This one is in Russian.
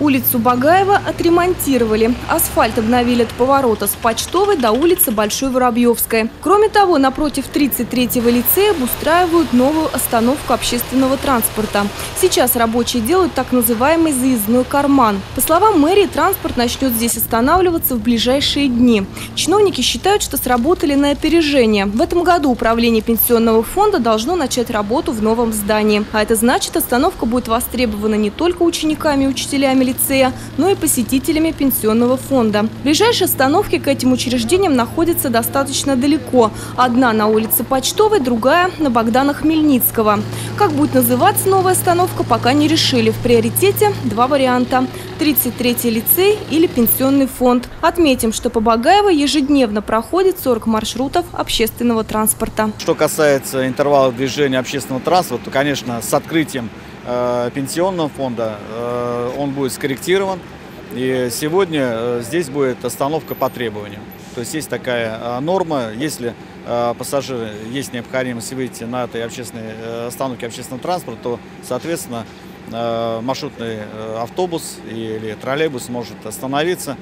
Улицу Багаева отремонтировали. Асфальт обновили от поворота с Почтовой до улицы Большой Воробьевской. Кроме того, напротив 33-го лицея обустраивают новую остановку общественного транспорта. Сейчас рабочие делают так называемый заездной карман. По словам мэрии, транспорт начнет здесь останавливаться в ближайшие дни. Чиновники считают, что сработали на опережение. В этом году управление пенсионного фонда должно начать работу в новом здании. А это значит, остановка будет востребована не только учениками и учителями лицея, но и посетителями пенсионного фонда. Ближайшие остановки к этим учреждениям находятся достаточно далеко. Одна на улице Почтовой, другая на Богдана Хмельницкого. Как будет называться новая остановка, пока не решили. В приоритете два варианта – 33-й лицей или пенсионный фонд. Отметим, что по Багаево ежедневно проходит 40 маршрутов общественного транспорта. Что касается интервала движения общественного транспорта, то, конечно, с открытием пенсионного фонда э, он будет скорректирован. И сегодня э, здесь будет остановка по требованию. То есть есть такая э, норма, если э, пассажиры есть необходимость выйти на этой общественной э, остановке общественного транспорта, то, соответственно, э, маршрутный э, автобус или троллейбус может остановиться